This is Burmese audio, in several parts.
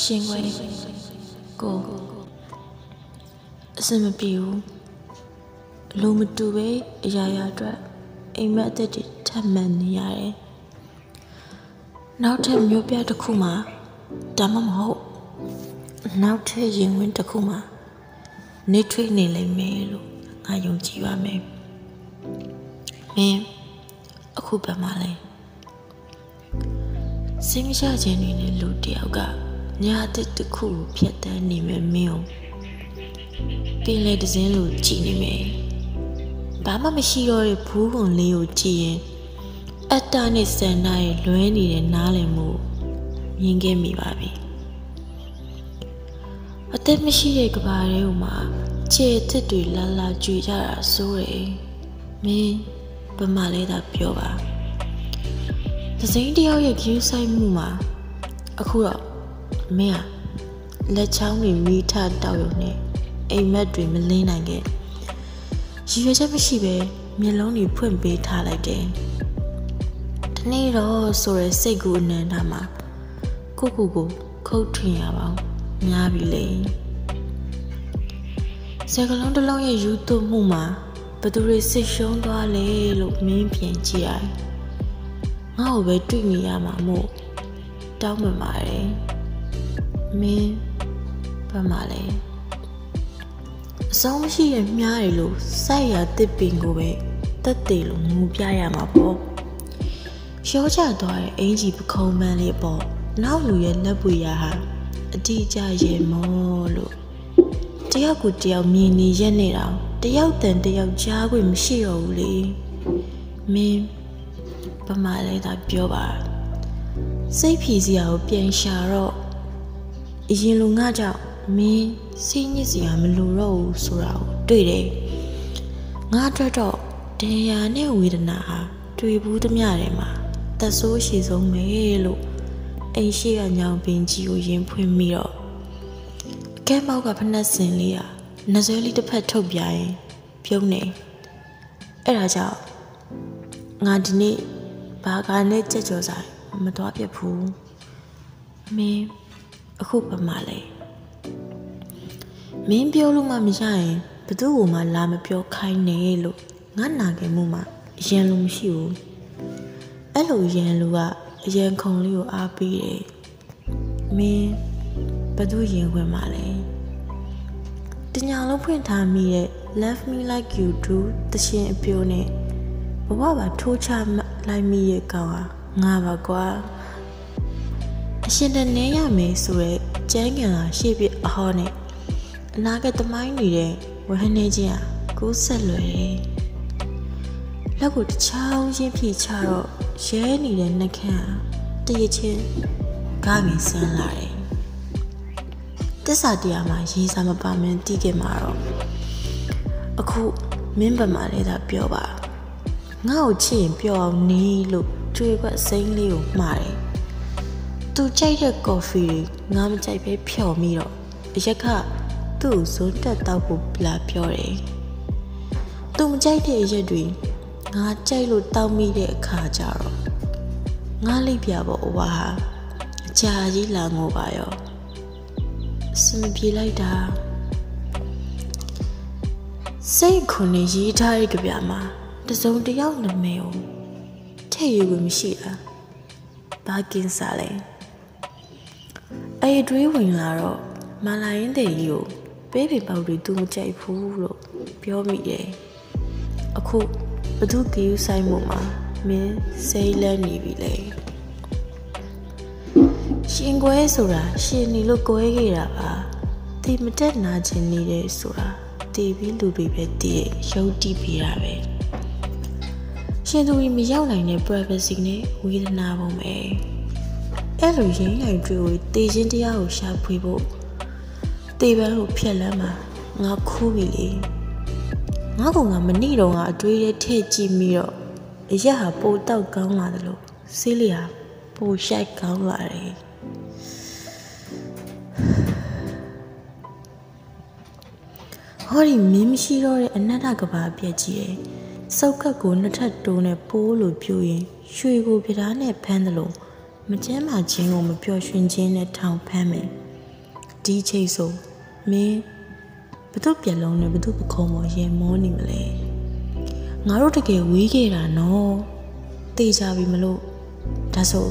ရှင်ခွဲကိုအစမပြေဘူးလူမတူပဲအရာရာအတွက်အိမ်မက်အသက်တွေထပ်မံနေရတယ်နောက်ထပ်မျိုးပြတစ်ခုမှာဒါမှမဟုတ်နောက်ထပ်ရင်ဝင်တစ်ခုမှာနေထွေးနေလိမ့်မယ်လို့ငါယုံကြည်ပါမယ်မင်းအခုပဲမလဲစိတ်မချခြင်းတွေနဲ့လူတယောက်က ညာတစ်တစ်ခုကိုဖြတ်တန်းနေမယ်မင်းပင်လေတစင်းလိုကြည်နေမယ်ဘာမှမရှိတော့တဲ့ဘူးကုန်လေးကိုကြည့်ရင်အတ္တနဲ့စန္ဒရဲ့လွဲနေတဲ့နားလည်မှုမြင်ခဲ့မိပါပြီအသက်မရှိတဲ့ကဘာထဲမှာခြေအစ်တွေလာလာကြွေကြတာစိုးတယ်မင်းဘမလေးသာပြောပါသစိမ်းတယောက်ရဲ့ view ဆိုင်မှုမှာအခုတော့ မင်းอ่ะလက်ချောင်းတွေမိထတောက်ရုံနဲ့အိမ်မက်တွေမလင်းနိုင်ခဲ့ရည်ရွယ်ချက်မရှိပဲမျက်လုံးတွေဖွင့်ပေးထားလိုက်တယ်ဒီနေ့တော့ဆိုရယ်စိတ်ကူအနန္တမှာကိုကိုကိုခုတ်ထွင်ရပါအောင်များပြီလေစကလုံးတစ်လုံးရဲ့ယူသွမှုမှာဘသူတွေဆစ်ရှုံးသွားလဲလို့မင်းပြန်ကြည့်ရတယ်ငါ့ကိုပဲတွေ့မိရမှာမို့တောင်းပန်ပါတယ် မင်းဘာမှလဲအဆုံးမရှိရမြားတယ်လို့စိုက်ရတစ်ပင်ကိုပဲတက်တယ်လို့ငူပြရမှာပေါ့ရောချသွားတဲ့အင်ကြီးပခုံးပန်းလေးပေါ့နောက်လူရဲ့လက်ပွေရဟာအတိအကျရေမောလို့တယောက်ကိုတယောက်မြင်နေရက်နေတာတယောက်တန်တယောက်ကြားခွင့်မရှိတော့ဘူးလေမင်းပမာလေးသာပြောပါစိတ်ဖြီစရာကိုပြန်ရှာတော့ အရင်လူငါကြောင့်မင်းစိတ်ညစ်စရာမလိုတော့ဘူးဆိုတာကိုတွေ့တယ်ငါအတွက်တော့တရားနဲ့ဝေဒနာဟာတွေ့ဘူးသမျှတွေမှာသက်ဆိုးရှိဆုံးပဲလို့အိမ်ရှိကညောင်ပင်ကြီးကိုရင်ဖွင့်ပြီးတော့ကဲမောက်ကဖနှက်စင်လေးဟာနှစွဲလေးတစ်ဖက်ထုတ်ပြရင်ပြုံးနေအဲ့ဒါကြောင့်ငါဒီနေ့ဘာကနဲ့ကြက်ကြော်ဆိုင်မတော်ပြဘူးမင်း အခုပမာလဲမင်းပြောလို့မှမရရင်ဘသူ့ကိုမှလာမပြောခိုင်းနဲ့လို့ငါနာခဲ့မှုမှအရင်လိုမရှိဘူးအဲ့လိုရန်လူကအရန်ခုံလေးကိုအားပေးတယ်မင်းဘသူရင်ခွင်မှလဲတညာလုံးဖွင့်ထားမိတဲ့ love me like you do တရှင်အပြိုးနဲ့ဘဝပါထိုးချလိုက်မိရဲ့ကောင်ဟာငါပါကွာ အရှင်တနေရမယ်ဆိုရဲကျန်းကန်လာရှေ့ပြအဟောနဲ့အနာကသမိုင်းနေတဲ့ဝဟနေချင်းဟာကိုးဆက်လွယ်တယ်လက်ကိုတစ်ချောင်းချင်းဖြီချတော့ရဲနေတဲ့နှခမ်းတရချင်းဂါငင်ဆန်းလာတယ်တစ္ဆာတရားမှာရေးစားမပါမင်းတီးခဲ့မှာတော့အခုမင်းဗမာလေးသာပြောပါငါ့ကိုချစ်ရင်ပြောအောင်နေလို့ကြွေခွက်စိမ့်လေးကိုမှားတယ် သူကြိုက်တဲ့ကော်ဖီငါမကြိုက်ပဲဖြော်မိတော့အရက်ကသူ့ကိုဇွန်းတက်တော့ဖို့လာပြောတယ်သူမကြိုက်တဲ့အရက်တွေငါကြိုက်လို့တောက်မိတဲ့အခါကျတော့ငါလိပ်ပြပေါ့အဝါဟာအကြာကြီးလာငိုပါရောအစမပြေလိုက်တာစိတ်ခွန်နေရေးထားတဲ့ကြပြမှာတစုံတယောက်နာမည်ကိုထည့်ရွေးခွင့်မရှိတာဘာကင်းစားလဲ အဲ့တွေးဝင်လာတော့မလာရင်တဲ့ကြီးကိုပေးပေပေါက်တွေသူမကြိုက်ဘူးလို့ပြောမိတယ်အခုဘသူကယူဆိုင်မှုမှာမင်းစိတ်လဲနေပြီလေရှင်ကွဲဆိုတာရှင်နေလို့ကွဲခဲ့တာပါဒီမတက်နာခြင်းနေတဲ့ဆိုတာတည်ပြီးလူတွေပဲတည်ရုပ်တိပြတာပဲရှင်သူကြီးမရောက်နိုင်တဲ့ privacy နဲ့ဝေဒနာပုံပဲ အဲ့လိုရင်းရိုင်တွေ့ကိုတည်ခြင်းတရားကိုရှာဖွေဖို့တေပန်းကိုဖြက်လန်းမှာငါခိုးပြီလေငါကငါမနေ့တော့ကအတွေးထဲထည့်ကြည့်ပြီးတော့အရက်ဟာပိုတောက်ကောင်းလာတယ်လို့ဆေးလျာပိုရှိုက်ကောင်းလာတယ်ဟောဒီမင်းမရှိတော့တဲ့အနတ္တကဘာပြက်ကြီးရဲ့စောက်ကတ်ကိုနှစ်ထပ်တိုးနဲ့ပိုးလို့ပြိုးရင်ရွှေကိုပြဓာနဲ့ဖမ်းတယ်လို့ မကျမ်းမာခြင်းကိုမပျော်ရွှင်ခြင်းနဲ့ထောင်ဖမ်းမယ်ဒီချိန်ဆိုမင်းဘသူပြက်လုံးနဲ့ဘသူပခုံးပေါ်ရင်မောနေမလဲငါတို့တကယ်ဝေးခဲ့တာနော်တေချာပြီမလို့ဒါဆို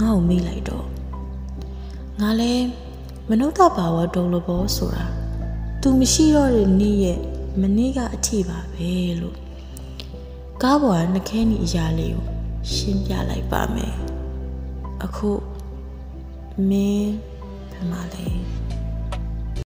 ငါ့ကိုမေးလိုက်တော့ငါလဲမနုဿဘာဝတုံလို့ဘောဆိုတာ तू မရှိတော့တဲ့နေ့ရဲ့မနေ့ကအထီပါပဲလို့ကားပေါ်ကနှခဲနီအရာလေးကို ရှင်းပြလိုက်ပါမယ်အခုမင်းဘယ်မှာလဲ